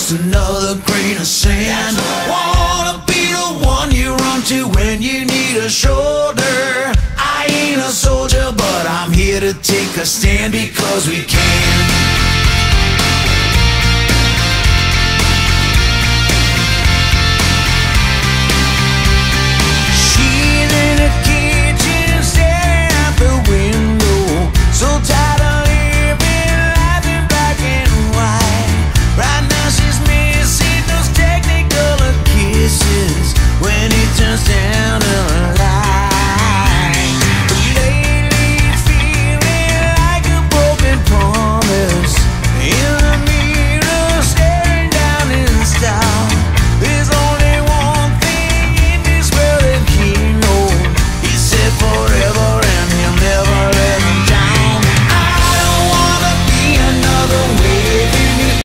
just another grain of sand. Wanna be the one you run to when you need a shoulder. I ain't a soldier, but I'm here to take a stand because we can.